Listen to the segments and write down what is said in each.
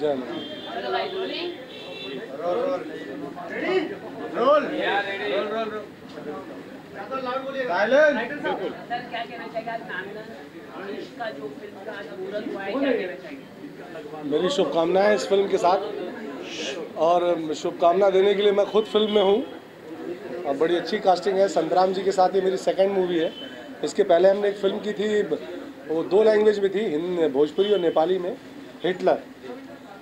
जय है मेरी शुभकामनाएँ इस फ़िल्म के साथ। और शुभकामना देने के लिए मैं खुद फ़िल्म में हूँ। और बड़ी अच्छी कास्टिंग है। संतराम जी के साथ ये मेरी सेकंड मूवी है। इसके पहले हमने एक फ़िल्म की थी वो दो लैंग्वेज में थी हिंदी भोजपुरी और नेपाली में हिटलर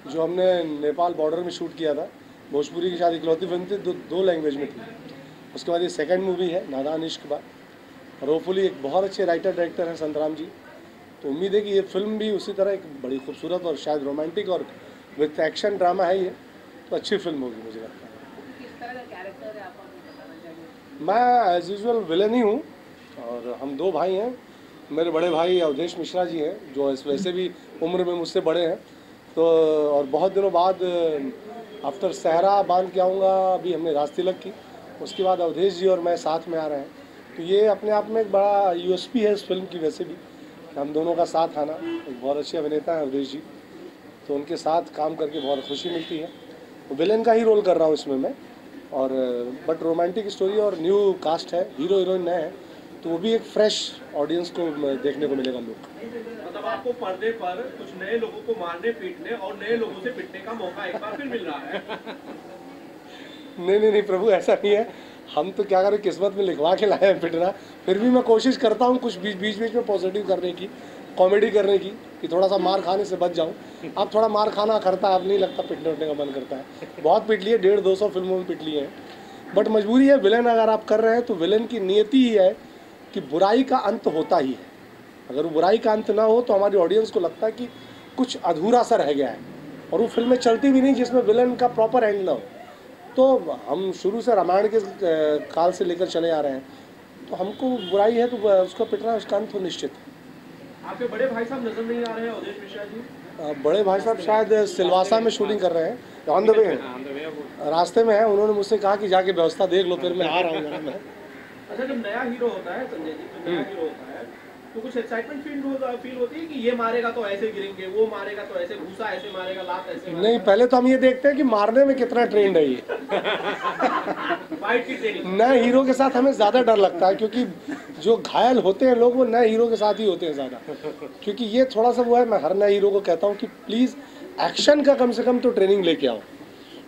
जो हमने नेपाल बॉर्डर में शूट किया था भोजपुरी की शायद इकलौती फ़िल्म थी दो, दो लैंग्वेज में थी। उसके बाद ये सेकंड मूवी है नादान इश्क बा और होपफुली एक बहुत अच्छे राइटर डायरेक्टर हैं संतराम जी। तो उम्मीद है कि ये फ़िल्म भी उसी तरह एक बड़ी खूबसूरत और शायद रोमांटिक और विथ एक्शन ड्रामा है ये। तो अच्छी फ़िल्म होगी मुझे लगता है। मैं एज यूजल विलन ही हूँ और हम दो भाई हैं। मेरे बड़े भाई अवधेश मिश्रा जी हैं जो वैसे भी उम्र में मुझसे बड़े हैं। तो और बहुत दिनों बाद आफ्टर सहरा बाँध के आऊँगा, अभी हमने राज तिलक की। उसके बाद अवधेश जी और मैं साथ में आ रहे हैं। तो ये अपने आप में एक बड़ा यूएसपी है इस फ़िल्म की वैसे भी हम दोनों का साथ आना। एक बहुत अच्छे अभिनेता हैं अवधेश जी। तो उनके साथ काम करके बहुत खुशी मिलती है। विलेन का ही रोल कर रहा हूँ इसमें मैं। और बट रोमांटिक स्टोरी और न्यू कास्ट है। हीरो हीरोइन नए हैं। तो वो भी एक फ्रेश ऑडियंस को देखने को मिलेगा लुक मतलब आपको पर्दे पर कुछ नए लोगों को मारने पीटने और नए लोगों से पिटने का मौका एक बार फिर मिल रहा है। नहीं नहीं नहीं प्रभु ऐसा नहीं है। हम तो क्या करें किस्मत में लिखवा के लाए हैं पिटना। फिर भी मैं कोशिश करता हूँ कुछ बीच बीच बीच में पॉजिटिव करने की कॉमेडी करने की कि थोड़ा सा मार खाने से बच जाऊँ। अब थोड़ा मार खाना करता अब नहीं लगता पिटने उठने का मन करता है। बहुत पिट लिए डेढ़ दो सौ फ़िल्मों में पिट लिए हैं। बट मजबूरी है विलन अगर आप कर रहे हैं तो विलन की नियति ही है कि बुराई का अंत होता ही है। अगर वो बुराई का अंत ना हो तो हमारी ऑडियंस को लगता है कि कुछ अधूरा सा रह गया है। और वो फ़िल्में चलती भी नहीं जिसमें विलन का प्रॉपर एंड ना हो। तो हम शुरू से रामायण के काल से लेकर चले आ रहे हैं। तो हमको बुराई है तो उसका पिटना उसका अंत हो निश्चित है। आपके बड़े भाई साहब नज़र नहीं आ रहे हैं अवधेश मिश्रा जी? बड़े भाई साहब शायद सिलवासा में शूटिंग कर रहे हैं। On the way. रास्ते में है उन्होंने मुझसे कहा कि जाके व्यवस्था देख लो फिर मैं आ रहा हूँ। मैं अच्छा जब नया हीरो होता है संजय जी जब नया हीरो होता है तो कुछ एक्साइटमेंट फील होता फील होती है कि ये मारेगा तो ऐसे गिरेंगे वो मारेगा तो ऐसे घूसा ऐसे मारेगा लात ऐसे नहीं पहले तो हम ये देखते हैं कि मारने में कितना ट्रेंड है ये। फाइट की ट्रेनिंग नए हीरो के साथ हमें ज़्यादा डर लगता है क्योंकि जो घायल होते हैं लोग वो नए हीरो के साथ ही होते हैं ज़्यादा। क्योंकि ये थोड़ा सा वो है मैं हर नए हीरो को कहता हूँ कि प्लीज़ एक्शन का कम से कम तो ट्रेनिंग लेके आओ।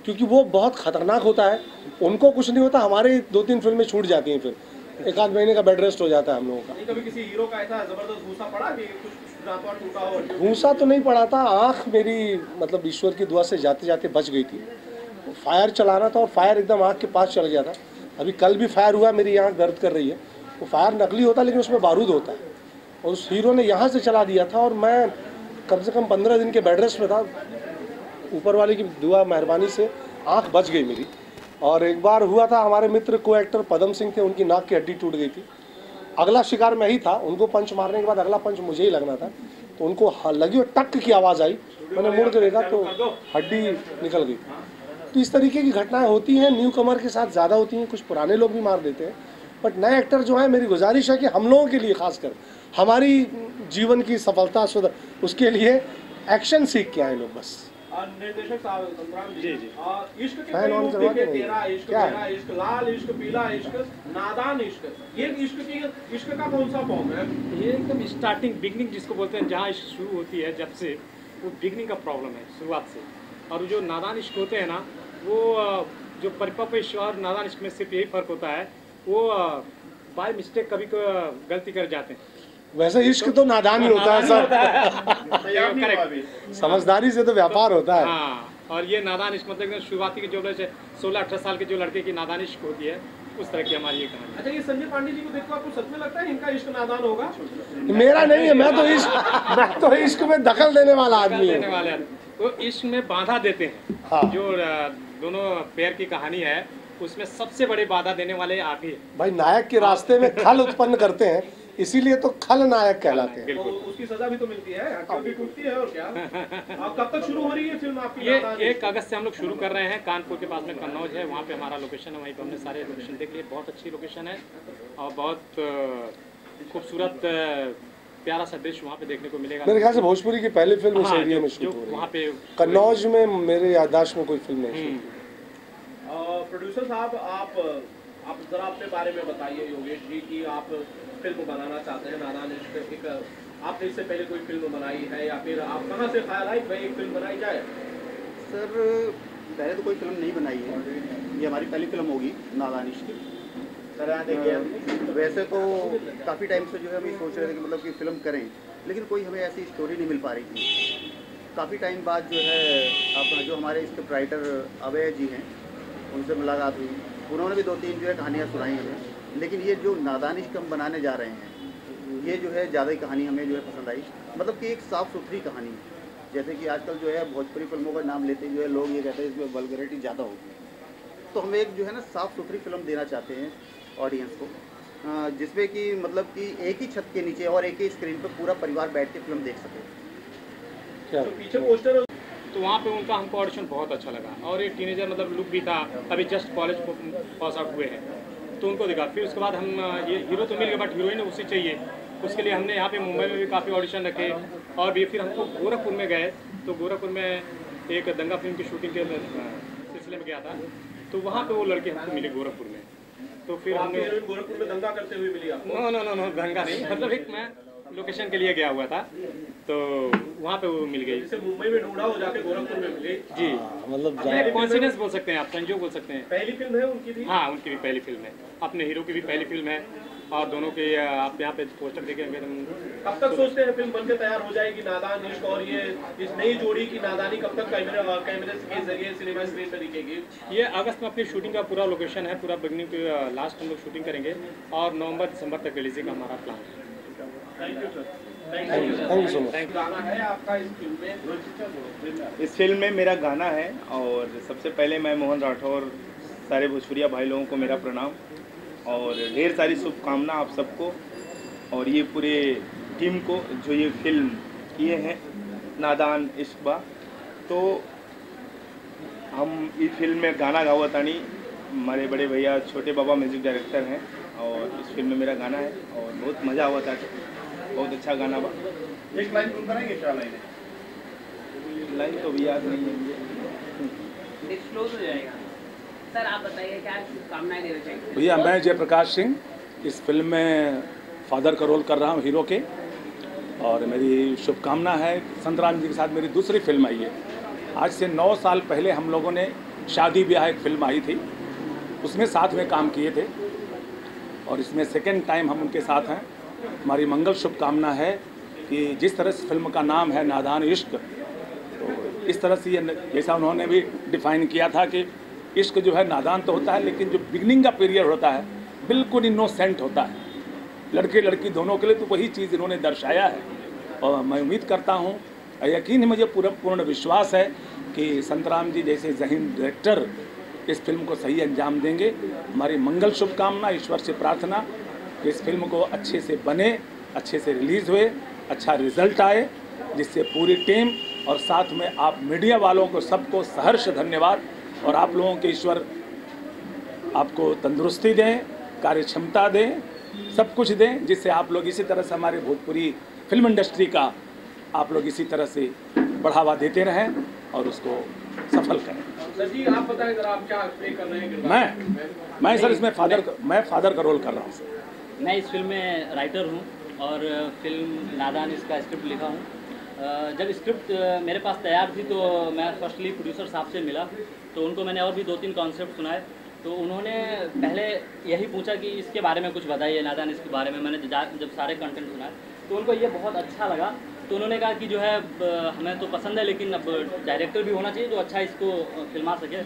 क्योंकि वो बहुत खतरनाक होता है उनको कुछ नहीं होता हमारे दो तीन फ़िल्में छूट जाती हैं फिर। एक आध महीने का बेड रेस्ट हो जाता है हम लोगों का। नहीं कभी किसी हीरो का ऐसा ज़बरदस्त घूसा पड़ा कि कुछ दांत वांत टूटा हो घूसा तो नहीं पड़ा था आँख मेरी मतलब ईश्वर की दुआ से जाते जाते बच गई थी। फायर चलाना था और फायर एकदम आँख के पास चल गया था। अभी कल भी फायर हुआ मेरी आँख दर्द कर रही है। वो फायर नकली होता है लेकिन उसमें बारूद होता है। और उस हीरो ने यहाँ से चला दिया था और मैं कम से कम पंद्रह दिन के बेड रेस्ट में था। ऊपर वाले की दुआ मेहरबानी से आँख बच गई मेरी। और एक बार हुआ था, हमारे मित्र को एक्टर पदम सिंह थे, उनकी नाक की हड्डी टूट गई थी। अगला शिकार मैं ही था, उनको पंच मारने के बाद अगला पंच मुझे ही लगना था। तो उनको लगी और टक की आवाज़ आई। मैंने मुड़ के देखा तो हड्डी निकल गई। तो इस तरीके की घटनाएँ होती हैं न्यू कमर के साथ ज़्यादा होती हैं, कुछ पुराने लोग भी मार देते हैं। बट नए एक्टर जो हैं, मेरी गुजारिश है कि हम लोगों के लिए खासकर, हमारी जीवन की सफलता सुध उसके लिए एक्शन सीख के आए लोग बस। और निर्देशक साहब जी। और इश्क के कई रूप करवा देखे के नहीं। तेरा इश्क मेरा इश्क लाल इश्क पीला इश्क नादान इश्क। ये इश्क की इश्क का कौन सा फॉर्म है? ये एकदम स्टार्टिंग बिगनिंग जिसको बोलते हैं जहाँ इश्क शुरू होती है जब से वो बिगनिंग का प्रॉब्लम है शुरुआत से। और जो नादान इश्क होते हैं ना वो जो परिपक्व इश्क और नादान इश्क में सिर्फ़ यही फ़र्क होता है वो बाय मिस्टेक कभी गलती कर जाते हैं। वैसे इश्क तो नादान ही होता है सर। समझदारी से तो व्यापार होता है। हाँ और ये नादान इश्क मतलब शुरुआती के जो सोलह अठारह साल के जो लड़के की नादान इश्क होती है उस तरह की हमारी ये कहानी अच्छा ये संजय पांडे जी को देखो आपको सच में लगता है इनका इश्क नादान होगा? मेरा नहीं है मैं तो इश्क मैं तो इश्क में दखल देने वाला आदमी देने वाले हैं। तो इश्क में बाधा देते हैं। हाँ। जो दोनों पेयर की कहानी है उसमें सबसे बड़ी बाधा देने वाले आप ही। भाई नायक के रास्ते में खल उत्पन्न करते हैं। इसीलिए तो खल नायक कहलाते हैं। उसकी सजा भी तो मिलती है भी टूटती है और क्या? अब कब तक शुरू हो रही है फ़िल्म? आपकी ये एक अगस्त से हम लोग शुरू कर रहे हैं कानपुर के पास में कन्नौज है वहाँ पे हमारा लोकेशन है वहीं पे हमने सारे लोकेशन देख लिए बहुत अच्छी लोकेशन है और बहुत खूबसूरत प्यारा सा दृश्य वहाँ पे देखने को मिलेगा। मेरे ख्याल से भोजपुरी की पहली फ़िल्म उस हाँ, एरिया में शूट हो वहाँ पे कन्नौज में मेरे याददाश्त में कोई फ़िल्म नहीं हम्म, प्रोड्यूसर साहब आप आप जरा अपने बारे में बताइए योगेश जी कि आप फ़िल्म बनाना चाहते हैं नादान इश्क एक आपने इससे पहले कोई फ़िल्म बनाई है या फिर आप कहाँ से ख्याल कि भाई एक फ़िल्म बनाई जाए? सर पहले तो कोई फ़िल्म नहीं बनाई है। ये हमारी पहली फ़िल्म होगी नादानिश की। अ, वैसे तो काफ़ी टाइम से जो है हम ये सोच रहे थे कि मतलब कि फ़िल्म करें लेकिन कोई हमें ऐसी स्टोरी नहीं मिल पा रही थी। काफ़ी टाइम बाद जो है अपना जो हमारे स्क्रिप्ट राइटर अभय जी हैं उनसे मुलाकात हुई। उन्होंने भी दो तीन जो है कहानियाँ सुनाई हमें। लेकिन ये जो नादानिश हम बनाने जा रहे हैं ये जो है ज़्यादा ही कहानी हमें जो है पसंद आई। मतलब कि एक साफ़ सुथरी कहानी है। जैसे कि आजकल जो है भोजपुरी फ़िल्मों का नाम लेते ही जो है लोग ये कहते हैं इसमें वल्गरिटी ज़्यादा होगी। तो हम एक जो है ना साफ़ सुथरी फ़िल्म देना चाहते हैं ऑडियंस को जिसमें कि मतलब कि एक ही छत के नीचे और एक ही स्क्रीन पर पूरा परिवार बैठ के फ़िल्म देख सके। तो पीछे पोस्टर तो वहाँ पे उनका हमको ऑडिशन बहुत अच्छा लगा। और एक टीनेजर मतलब लुक भी था अभी जस्ट कॉलेज पास आउट हुए हैं। तो उनको देखा। फिर उसके बाद हम ये हीरो तो मिल गया बट हीरोइन उसी चाहिए। उसके लिए हमने यहाँ पे मुंबई में भी काफ़ी ऑडिशन रखे। और भी फिर हमको गोरखपुर में गए। तो गोरखपुर में एक दंगा फ़िल्म की शूटिंग के सिलसिले में गया था। तो वहाँ पे वो लड़के हमको मिले गोरखपुर में। तो फिर हमने गोरखपुर में दंगा करते हुए मिली आपको? नो नो नो नो दंगा नहीं। मतलब एक मैं लोकेशन के लिए गया हुआ था तो वहाँ पे वो मिल गई। मुंबई में ढूंढा हो जाके गोरखपुर में मिली। जी। हाँ, मतलब कॉन्फिडेंस बोल सकते हैं आप संजोग बोल सकते हैं। पहली फ़िल्म है उनकी भी? हाँ उनकी भी पहली फ़िल्म है। अपने हीरो की भी पहली फ़िल्म है और दोनों के आप यहाँ पे पोस्टर देखे एकदम कब तक सोचते हैं फ़िल्म बनकर तैयार हो जाएगी नादान इश्क और ये इस नई जोड़ी की नादानी कब तक कैमरे कैमरे के ज़रिए सिनेमा स्क्रीन पर दिखेगी? ये अगस्त में अपनी शूटिंग का पूरा लोकेशन है पूरा बिगनिंग लास्ट हम लोग शूटिंग करेंगे और नवंबर दिसंबर तक रिलीजिंग का हमारा प्लान है इस फ़िल्म में? इस फ़िल्म में मेरा गाना है और सबसे पहले मैं मोहन राठौर सारे भोजपुरिया भाई लोगों को मेरा प्रणाम और ढेर सारी शुभकामना आप सबको और ये पूरे टीम को जो ये फ़िल्म किए हैं नादान इश्कबा तो हम इस फ़िल्म में गाना गावा तानी हमारे बड़े भैया छोटे बाबा म्यूज़िक डायरेक्टर हैं और इस फ़िल्म में मेरा गाना है और बहुत मज़ा हुआ था बहुत अच्छा गाना बा। एक लाइन तुम बनाएँगे क्या लाइन लाइन तो भी याद नहीं है मुझे। डिस्क्लोज हो जाएगा। सर आप बताइए क्या शुभकामनाएँ देना चाहेंगे? भैया मैं जयप्रकाश सिंह इस फ़िल्म में फादर का रोल कर रहा हूँ हीरो के। और मेरी शुभकामना है संतराम जी के साथ मेरी दूसरी फ़िल्म आई है। आज से नौ साल पहले हम लोगों ने शादी ब्याह एक फ़िल्म आई थी। उसमें साथ में काम किए थे। और इसमें सेकेंड टाइम हम उनके साथ हैं। हमारी मंगल शुभकामना है कि जिस तरह से फ़िल्म का नाम है नादान इश्क तो इस तरह से ये जैसा उन्होंने भी डिफाइन किया था कि इश्क जो है नादान तो होता है, लेकिन जो बिगनिंग का पीरियड होता है, बिल्कुल इनोसेंट होता है। लड़के लड़की दोनों के लिए तो वही चीज़ इन्होंने दर्शाया है। और मैं उम्मीद करता हूँ, यकीन मुझे पूरा, पूर्ण विश्वास है कि संतराम जी जैसे जहीन डायरेक्टर इस फ़िल्म को सही अंजाम देंगे। हमारी मंगल शुभकामना, ईश्वर से प्रार्थना कि इस फ़िल्म को अच्छे से बने अच्छे से रिलीज़ हुए अच्छा रिज़ल्ट आए जिससे पूरी टीम और साथ में आप मीडिया वालों को सबको सहर्ष धन्यवाद और आप लोगों के ईश्वर आपको तंदुरुस्ती दें कार्य क्षमता दें सब कुछ दें जिससे आप लोग इसी तरह से हमारे भोजपुरी फ़िल्म इंडस्ट्री का आप लोग इसी तरह से बढ़ावा देते रहें और उसको सफल करें। सर जी आप बताएँ आप क्या प्ले कर रहे हैं? मैं मैं सर इसमें फादर मैं फादर का रोल कर रहा हूँ सर मैं इस फ़िल्म में राइटर हूँ और फ़िल्म नादान इसका स्क्रिप्ट लिखा हूँ। जब स्क्रिप्ट मेरे पास तैयार थी तो मैं फर्स्टली प्रोड्यूसर साहब से मिला तो उनको मैंने और भी दो तीन कॉन्सेप्ट सुनाए। तो उन्होंने पहले यही पूछा कि इसके बारे में कुछ बताइए, नादान इसके बारे में। मैंने जब सारे कंटेंट सुनाए तो उनको ये बहुत अच्छा लगा। तो उन्होंने कहा कि जो है हमें तो पसंद है, लेकिन अब डायरेक्टर भी होना चाहिए जो अच्छा इसको फिल्मा सके।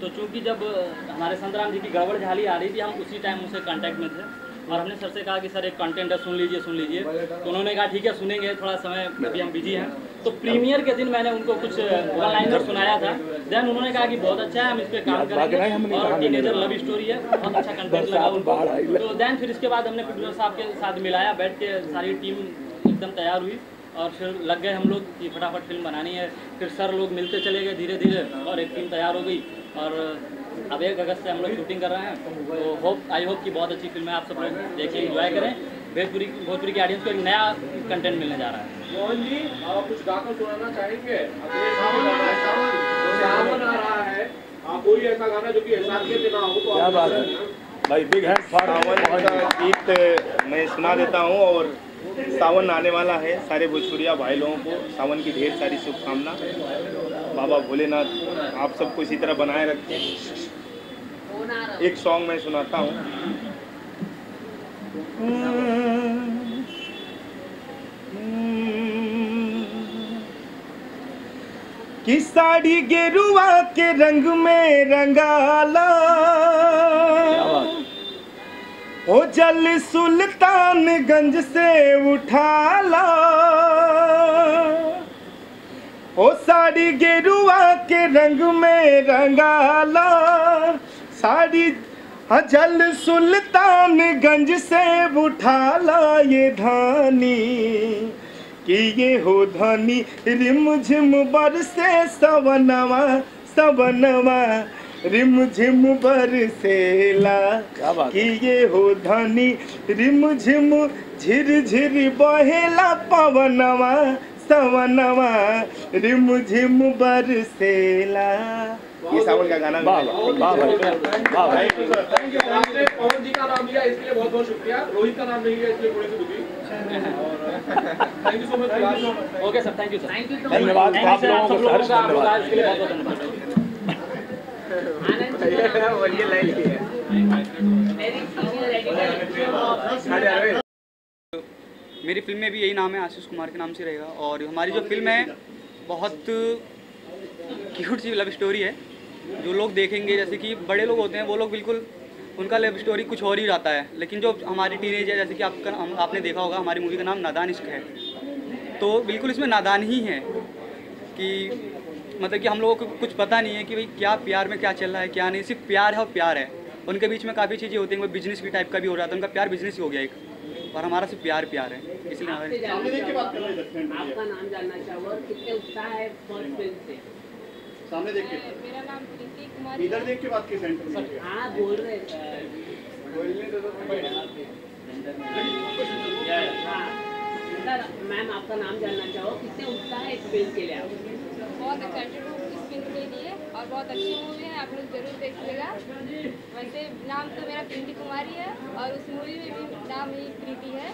तो चूँकि जब हमारे संतराम जी की गड़बड़ झाली आ रही थी, हम उसी टाइम उनसे कांटेक्ट में थे। और हमने सर से कहा कि सर एक कंटेंट है सुन लीजिए सुन लीजिए। तो उन्होंने कहा ठीक है सुनेंगे थोड़ा समय अभी हम बिज़ी हैं। तो प्रीमियर के दिन मैंने उनको कुछ वन लाइनर सुनाया था। देन उन्होंने कहा कि बहुत अच्छा है हम इस पर काम करेंगे। और टीनेजर लव स्टोरी है बहुत अच्छा कंटेंट लगा उनको। तो देन फिर इसके बाद हमने प्रोड्यूसर साहब के साथ मिलाया बैठ के सारी टीम एकदम तैयार हुई। और फिर लग गए हम लोग कि फटाफट फ़िल्म बनानी है। फिर सर लोग मिलते चले गए धीरे धीरे और एक टीम तैयार हो गई। और अब एक अगस्त से हम लोग शूटिंग कर रहे हैं तो होप आई होप कि बहुत अच्छी फ़िल्म है आप सब लोग देखिए इंजॉय करें। भोजपुरी भोजपुरी की ऑडियंस को एक नया कंटेंट मिलने जा रहा है। मोहन जी आप कुछ गाकर सुनाना चाहेंगे? अगले सावन आ रहा है सावन आ रहा है। आप कोई ऐसा गाना जो कि एहसास के ना हो तो क्या बात है। भाई बिग हैंड फॉर सावन का गीत मैं सुना देता हूँ और सावन आने वाला है सारे भोजपुरिया भाई लोगों को सावन की ढेर सारी शुभकामना। बाबा भोलेनाथ आप सबको इसी तरह बनाए रखें। एक सॉन्ग मैं सुनाता हूँ। कि साड़ी गेरुआ के रंग में रंगाला। ओ जल सुल्तान गंज से उठाला। ओ साड़ी गेरुआ के रंग में रंगाला। साड़ी जल सुल्तानगंज से उठाला ये धानी कि ये हो धनी रिम झिम बरसे सवनवा सवनवा रिम झिम बरसेला कि ये हो धनी रिम झिम झिर झिर बहेला पवनवा सवनवा रिम झिम बरसेला ये सावन का गाना वाह वाह वाह भाई भाई आपने पवन जी का नाम लिया इसके लिए बहुत बहुत शुक्रिया। रोहित का नाम नहीं लिया इसलिए थोड़ी सी दुखी। Thank you so much okay sir thank you sir thank you धन्यवाद आप लोगों को सहर्ष आप लोगों का धन्यवाद इसके लिए बहुत बहुत धन्यवाद आनंद वेरी सीनियर एडिटर मेरी फ़िल्म में भी यही नाम है आशीष कुमार के नाम से रहेगा। और हमारी जो फ़िल्म है बहुत क्यूट सी लव स्टोरी है। जो लोग देखेंगे जैसे कि बड़े लोग होते हैं वो लोग बिल्कुल उनका लव स्टोरी कुछ और ही रहता है। लेकिन जो हमारी टीनेज है जैसे कि आपका हम- आपने देखा होगा हमारी मूवी का नाम नादान इश्क है। तो बिल्कुल इसमें नादान ही है कि मतलब कि हम लोगों को कुछ पता नहीं है कि भाई क्या प्यार में क्या चल रहा है क्या नहीं। सिर्फ़ प्यार है और प्यार है। उनके बीच में काफ़ी चीज़ें होती हैं कोई बिज़नेस की टाइप का भी हो रहा था। उनका प्यार बिज़नेस ही हो गया एक। और हमारा सिर्फ़ प्यार प्यार है। इसलिए आपका नाम जानना चाहूँगा कितने उत्साह है सामने देख के। मेरा नाम प्रीति कुमार। इधर देख के बात की सेंटर में। हाँ बोल रहे हैं। हाँ। सर मैम आपका नाम जानना चाहो कितने उत्साह है इस फ़िल्म के लिए? आप बहुत एक्साइटेड हूँ इस फ़िल्म के लिए और बहुत अच्छी मूवी है आप लोग ज़रूर देखिएगा। वैसे नाम तो मेरा प्रीति कुमारी है और उस मूवी में भी नाम ही प्रीति है।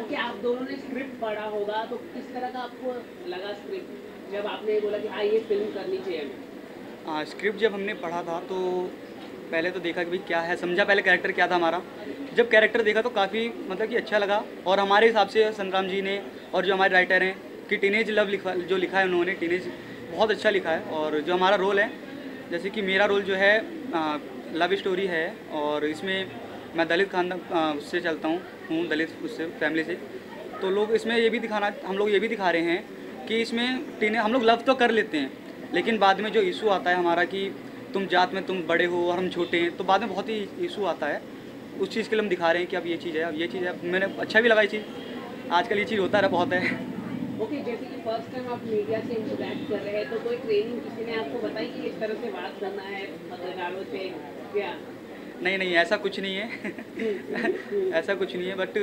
ओके आप दोनों ने स्क्रिप्ट पढ़ा होगा तो किस तरह का आपको लगा स्क्रिप्ट? जब आपने बोला कि हाँ ये फ़िल्म करनी चाहिए हमें। स्क्रिप्ट जब हमने पढ़ा था तो पहले तो देखा कि भाई क्या है समझा पहले कैरेक्टर क्या था हमारा। जब कैरेक्टर देखा तो काफ़ी मतलब कि अच्छा लगा और हमारे हिसाब से संतराम जी ने और जो हमारे राइटर हैं कि टीनेज लव लिखा जो लिखा है उन्होंने टीनेज बहुत अच्छा लिखा है और जो हमारा रोल है जैसे कि मेरा रोल जो है आ, लव स्टोरी है और इसमें मैं दलित खानदान उससे चलता हूँ हूँ दलित उससे फैमिली से। तो लोग इसमें ये भी दिखाना हम लोग ये भी दिखा रहे हैं कि इसमें टीने हम लोग लव तो कर लेते हैं लेकिन बाद में जो इशू आता है हमारा कि तुम जात में तुम बड़े हो और हम छोटे हैं तो बाद में बहुत ही इशू आता है। उस चीज़ के लिए हम दिखा रहे हैं कि अब ये चीज़ है अब ये चीज़ है। मैंने अच्छा भी लगा ये चीज़। आजकल ये चीज़ होता रहा बहुत है। ओके जैसे कि फ़र्स्ट टाइम आप मीडिया से इंटरेक्ट कर रहे हैं तो कोई ट्रेनिंग किसी ने आपको बताई कि इस तरह से बात करना है पत्रकारों से? क्या नहीं नहीं ऐसा कुछ नहीं है। ऐसा कुछ नहीं है बट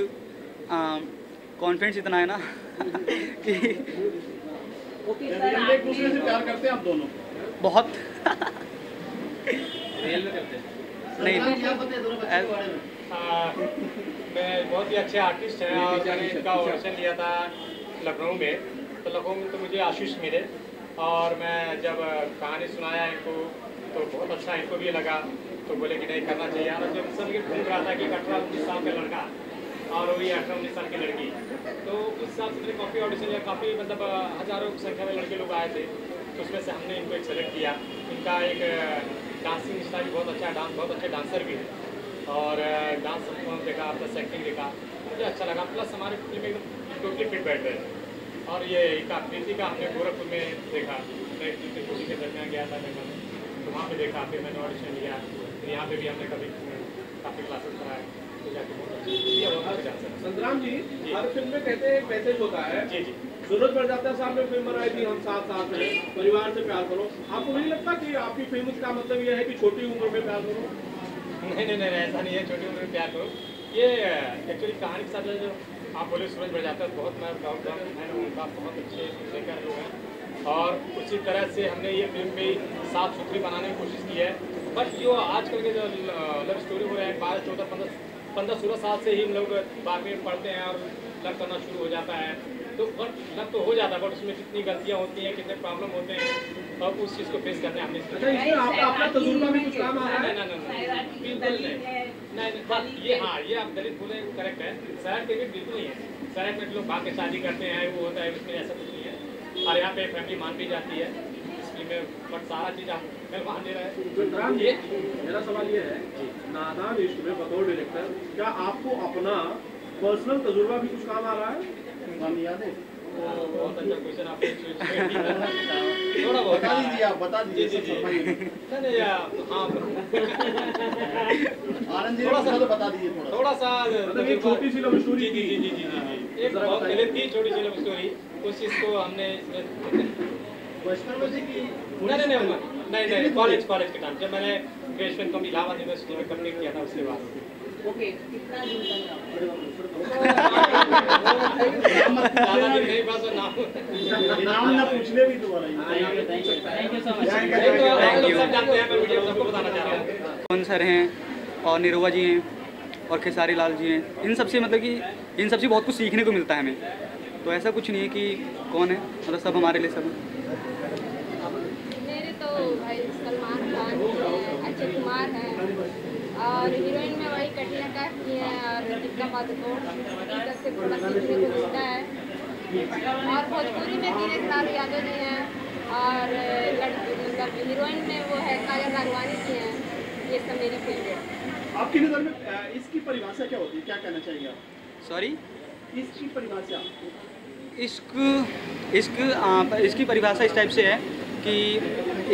कॉन्फिडेंस इतना है ना कि एक दूसरे से प्यार करते हैं आप दोनों बहुत। हैं। नहीं। क्या पता दोनों बच्चों के बारे में? मैं बहुत ही अच्छे आर्टिस्ट हैं और मैंने इनका ऑडिशन लिया था लखनऊ में। तो लखनऊ में तो मुझे आशीष मिले और मैं जब कहानी सुनाया इनको तो बहुत अच्छा इनको भी लगा। तो बोले कि नहीं करना चाहिए। और जब सब ये घूम रहा था कि एक अठारह उन्नीस साल का लड़का। और वही अठारह उन्नीस साल की लड़की। तो उस हिसाब से मैंने काफ़ी ऑडिशन लिया, काफ़ी मतलब हज़ारों की संख्या में लड़के लोग आए थे। तो उसमें से हमने इनको एक सेलेक्ट किया। इनका एक डांसिंग स्टाइल बहुत अच्छा डांस बहुत अच्छे डांसर भी है। और डांस परफॉर्मेंस देखा प्लस एक्टिंग देखा। मुझे अच्छा लगा। प्लस हमारे फ़िल्म एकदम टोटली फिट बैठ रहे और ये प्रीति का हमने गोरखपुर में देखा। मैं खुशी के दरमियान गया था देखा तो वहाँ पे देखा, फिर मैंने ऑडिशन लिया। फिर यहाँ पे भी हमने कभी, काफ़ी क्लासेस कराए। हैं। संग्राम जी हर फ़िल्म में कहते हैं मैसेज होता है। जी जी। ज़रूरत पड़ जाता है सामने फ़िल्म बनाई थी हम साथ साथ हैं परिवार से प्यार करो। आपको नहीं लगता कि आपकी फ़िल्म का मतलब ये है कि छोटी उम्र में प्यार करो? नहीं नहीं नहीं ऐसा नहीं है। छोटी उम्र में प्यार करो। ये एक्चुअली कहानी के साथ जो आप बोले सूरज बढ़ जाता है बहुत मैं प्राउड मैंने उनका बहुत अच्छे लेकर लोग हैं। और उसी तरह से हमने ये फ़िल्म भी साफ़ सुथरी बनाने की कोशिश की है। बट जो आजकल के जो लव स्टोरी हो रहे हैं बारह चौदह पंद्रह पंद्रह सोलह साल से ही हम लोग बारहवीं में पढ़ते हैं और लग करना शुरू हो जाता है। तो बट लग तो हो जाता है बट उसमें कितनी गलतियाँ होती हैं कितने प्रॉब्लम होते हैं और उस चीज़ को फेस करने हमने अच्छा इसमें आपका अपना तजुर्बा भी कुछ काम आ रहा नहीं है नहीं नहीं बिल्कुल नहीं। नहीं नहीं ये हाँ ये आप दलित बोले करेक्ट है। शहर के भी बिल्कुल नहीं है। शहर में लोग भाग के शादी करते हैं वो होता है इसमें ऐसा कुछ नहीं है। और यहाँ पे फैमिली मान भी जाती है। इसलिए में बट सारा चीज़ आप दे रहा। है मेरा सवाल ये है नादान इश्क में बतौर डायरेक्टर क्या आपको अपना पर्सनल तजुर्बा भी कुछ काम आ रहा है? हम याद है? बहुत अच्छा क्वेश्चन आपने थोड़ा बहुत। बता दीजिए आप बता दीजिए नहीं नहीं हाँ। आनंद जी थोड़ा सा- तो बता दीजिए थोड़ा। थोड़ा सा मतलब छोटी सी लव स्टोरी जी जी जी जी जी जी जी। एक बहुत। पहले थी छोटी सी लव स्टोरी उस चीज़ को हमने नहीं नहीं नहीं नहीं नहीं कॉलेज कॉलेज के टाइम जब मैंने ग्रेजुएशन इलाहाबाद यूनिवर्सिटी में कंप्लीट किया था उसके बाद। ओके कितना दिन ज़्यादा दिन नहीं बस नाम नाम ना पूछने भी दोबारा ही। थैंक यू सो मच एक तो आप लोग सब जानते हैं मैं वीडियो में सबको बताना चाह रहा हूँ। पवन सर हैं और निरुआ जी हैं और खेसारी लाल जी हैं। इन सबसे मतलब कि इन सबसे बहुत कुछ सीखने को मिलता है हमें। तो ऐसा कुछ नहीं है कि कौन है? मतलब सब हमारे लिए सब हैं। मेरे तो भाई सलमान खान हैं अक्षय कुमार हैं। और हीरोइन में वही कटरीना कैफ की हैं और दीपिका पादुकोण। इन सबसे थोड़ा सीखने को मिलता है। और भोजपुरी में दिनेश लाल यादव जी हैं। और मतलब हीरोइन में वो है काजल राघवानी जी हैं। ये सब मेरी फेवरेट आपकी नज़र में इसकी परिभाषा क्या होती है? क्या कहना चाहिए आप? सॉरी इसकी परिभाषा इश्क इश्क आ, इसकी परिभाषा इस टाइप से है कि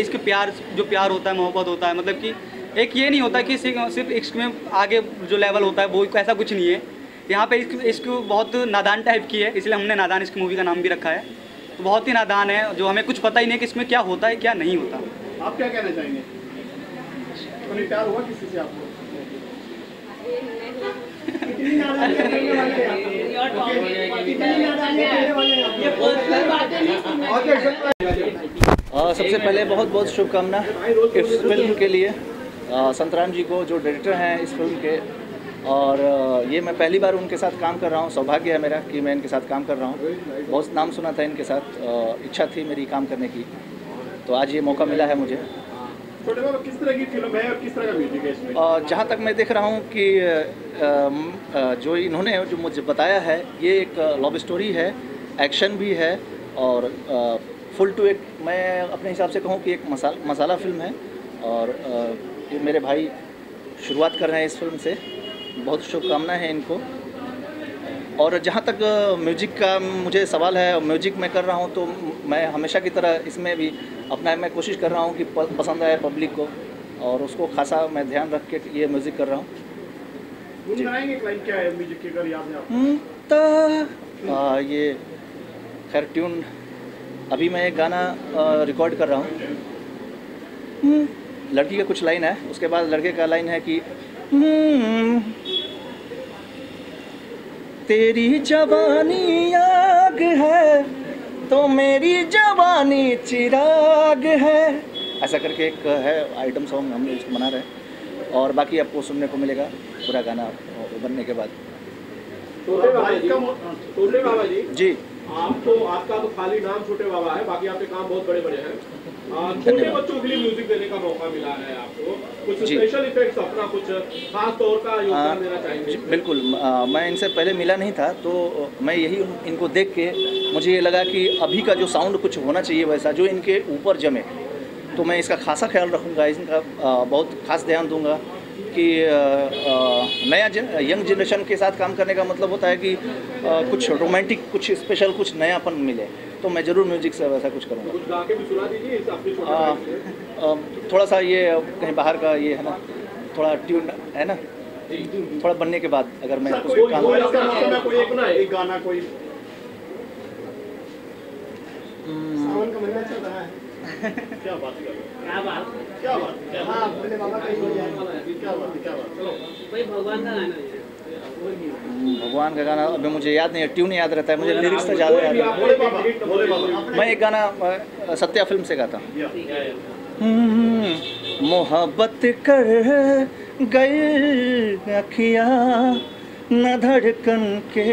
इश्क प्यार जो प्यार होता है मोहब्बत होता है मतलब कि एक ये नहीं होता कि सिर्फ़ सिर्फ़ इश्क में आगे जो लेवल होता है वो ऐसा कुछ नहीं है। यहाँ पे इश्क इश्क बहुत नादान टाइप की है इसलिए हमने नादान इश्क मूवी का नाम भी रखा है। तो बहुत ही नादान है जो हमें कुछ पता ही नहीं है कि इसमें क्या होता है क्या नहीं होता। आप क्या कहना चाहेंगे? प्यार हुआ किसी से आपको? हैं हैं सबसे पहले बहुत बहुत शुभकामना इस फ़िल्म के लिए। आ, संतराम जी को जो डायरेक्टर हैं इस फ़िल्म के और ये मैं पहली बार उनके साथ काम कर रहा हूँ सौभाग्य है मेरा कि मैं इनके साथ काम कर रहा हूँ। बहुत नाम सुना था इनके साथ इच्छा थी मेरी काम करने की। तो आज ये मौका मिला है मुझे। किस तरह की फ़िल्म है और किस तरह का म्यूज़िक है इसमें? जहाँ तक मैं देख रहा हूँ कि जो इन्होंने जो मुझे बताया है ये एक लव स्टोरी है एक्शन भी है और फुल टू एक मैं अपने हिसाब से कहूँ कि एक मसाल मसाला फ़िल्म है और ये मेरे भाई शुरुआत कर रहे हैं इस फ़िल्म से। बहुत शुभकामनाएँ हैं इनको। और जहाँ तक म्यूज़िक का मुझे सवाल है म्यूज़िक मैं कर रहा हूँ तो मैं हमेशा की तरह इसमें भी अपना मैं कोशिश कर रहा हूँ कि पसंद आए पब्लिक को। और उसको खासा मैं ध्यान रख के ये म्यूज़िक कर रहा हूँ। हम्म, ता- ये खैर ट्यून अभी मैं एक गाना रिकॉर्ड कर रहा हूँ। हम्म, लड़की का कुछ लाइन है उसके बाद लड़के का लाइन है कि हम्म, तेरी जवानी आग है तो मेरी जवानी चिराग है। ऐसा करके एक है आइटम सॉन्ग हम इसको बना रहे हैं। और बाकी आपको सुनने को मिलेगा पूरा गाना बनने के बाद। छोटे बाबा जी। छोटे बाबा जी। जी। आप तो आपका तो खाली नाम छोटे बाबा है बाकी आपके काम बहुत बड़े बड़े हैं। छोटे बच्चों के लिए म्यूज़िक देने का मौका मिला है आपको। कुछ स्पेशल इफेक्ट्स अपना कुछ खास तौर का योगदान देना चाहेंगे? बिल्कुल। आ, मैं इनसे पहले मिला नहीं था तो मैं यही इनको देख के मुझे ये लगा कि अभी का जो साउंड कुछ होना चाहिए वैसा जो इनके ऊपर जमे तो मैं इसका खासा ख्याल रखूँगा इनका बहुत खास ध्यान दूँगा। कि नया जन, यंग जनरेशन के साथ काम करने का मतलब होता है कि कुछ रोमांटिक कुछ स्पेशल कुछ नयापन मिले। तो मैं ज़रूर म्यूज़िक से वैसा कुछ करूँगा। कुछ गा के भी सुना दीजिए इस अपने छोटे आ, भाई से। आ, थोड़ा सा ये कहीं बाहर का ये है ना थोड़ा ट्यून है ना? थोड़ा बनने के बाद अगर मैं कुछ कोई काम कोई इसका कोई एक ना एक गाना कोई सावन का महीना चल रहा है। क्या बात? क्या बात क्या बात हाँ भोले बाबा ही जाए क्या बात क्या बात भाई भगवान का गाना भगवान का गाना अभी मुझे याद नहीं है, ट्यून याद रहता है, मुझे लिरिक्स तो ज़्यादा याद है मैं एक गाना सत्या फ़िल्म से गाता हूँ मोहब्बत कर गई अखिया न धड़कन के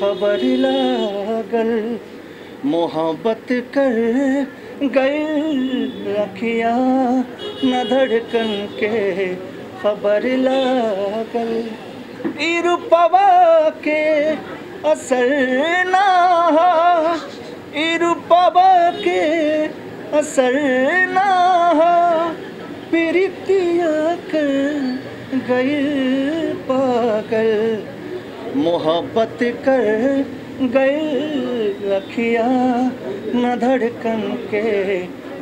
खबर लागल मोहब्बत कर गई अखिया न धड़कन के खबर लागल। ई रूपवा के असर ना ई रूपवा के असर ना प्रीतिया कर गए पागल। मोहब्बत कर गए रखिया न धड़कन के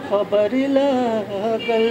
खबर लागल।